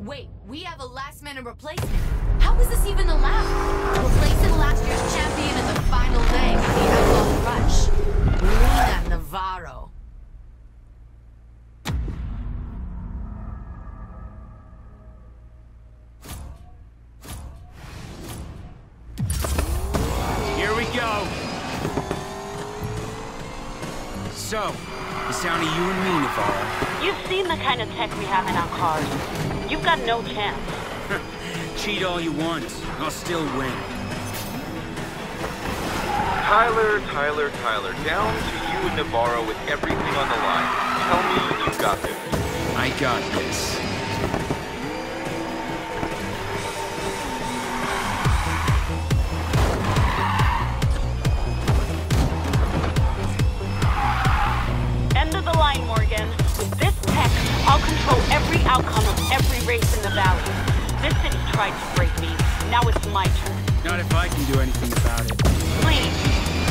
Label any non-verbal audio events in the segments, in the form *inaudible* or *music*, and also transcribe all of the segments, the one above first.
Wait, we have a last-minute replacement. How is this even allowed? Replacing last year's champion in the final leg of the Outlaw Rush. Lina Navarro. Here we go. So, it's down to you and me, Navarro. You've seen the kind of tech we have in our cars. You've got no chance. *laughs* Cheat all you want. I'll still win. Tyler, Tyler, Tyler, down to you and Navarro with everything on the line. Tell me you got this. I got this. Tried to break me. Now it's my turn. Not if I can do anything about it. Please,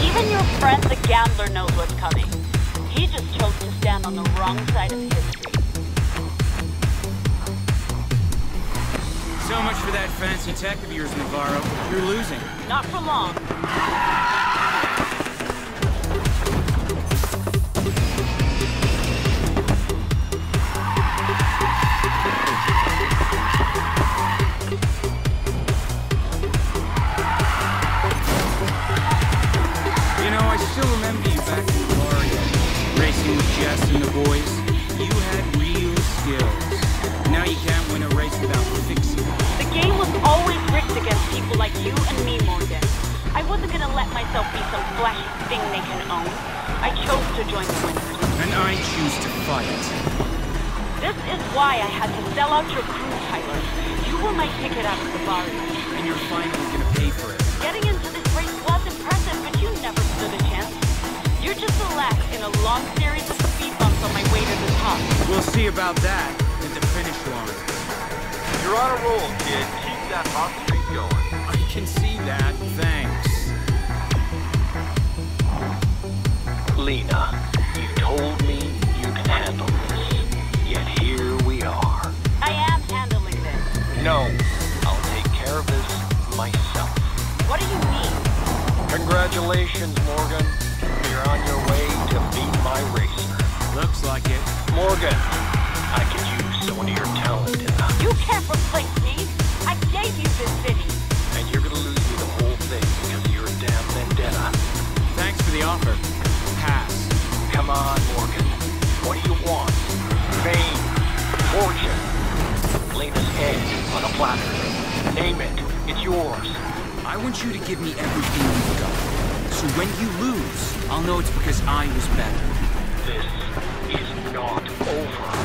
even your friend the gambler knows what's coming. He just chose to stand on the wrong side of history. So much for that fancy tech of yours, Navarro. You're losing. Not for long. They can own. I chose to join the winners. And I choose to fight. This is why I had to sell out your crew, Tyler. You were my ticket out of the barrio. And you're finally gonna pay for it. Getting into this race was impressive, but you never stood a chance. You're just the last in a long series of speed bumps on my way to the top. We'll see about that at the finish line. You're on a roll, kid. Keep that hot streak going. I can see that. Thanks. Lina, you told me you can handle this. Yet here we are. I am handling this. No, I'll take care of this myself. What do you mean? Congratulations, Morgan. You're on your way to beat my racer. Looks like it. Morgan, I could use some of your talent in. You can't replace me. I gave you this city. Platter. Name it. It's yours. I want you to give me everything you've got. So when you lose, I'll know it's because I was better. This is not over.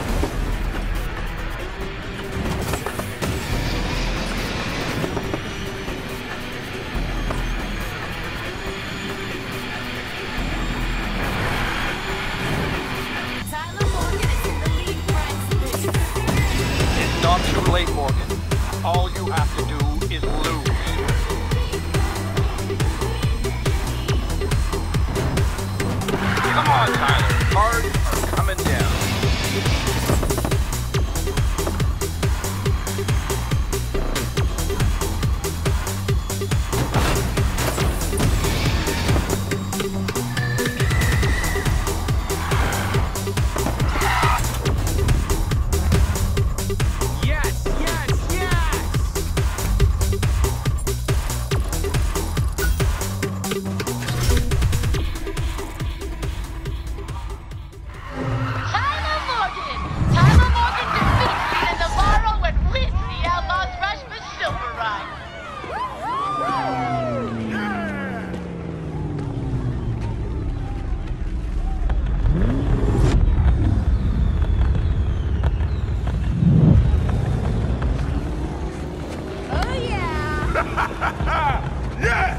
*laughs* Yes!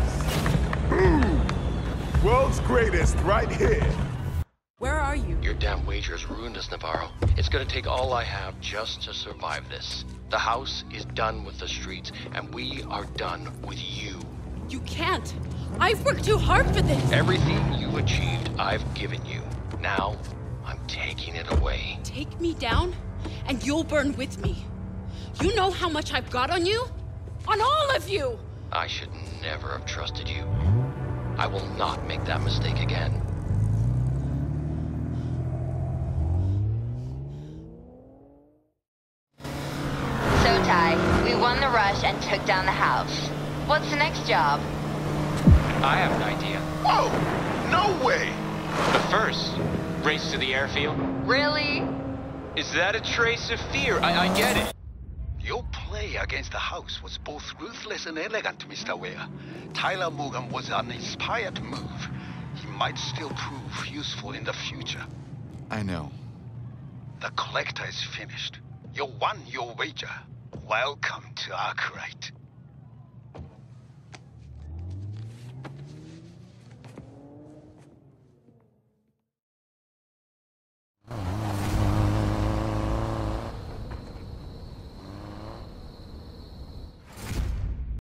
Ooh. World's greatest right here. Where are you? Your damn wagers ruined us, Navarro. It's gonna take all I have just to survive this. The house is done with the streets, and we are done with you. You can't. I've worked too hard for this. Everything you achieved, I've given you. Now, I'm taking it away. Take me down, and you'll burn with me. You know how much I've got on you? On all of you! I should never have trusted you. I will not make that mistake again. So, Ty, we won the rush and took down the house. What's the next job? I have an idea. Oh, no way! But first, race to the airfield. Really? Is that a trace of fear? I, I get it. Play against the house was both ruthless and elegant, Mr. Weir. Tyler Morgan was an inspired move. He might still prove useful in the future. I know. The collector is finished. You won your wager. Welcome to Arkwright.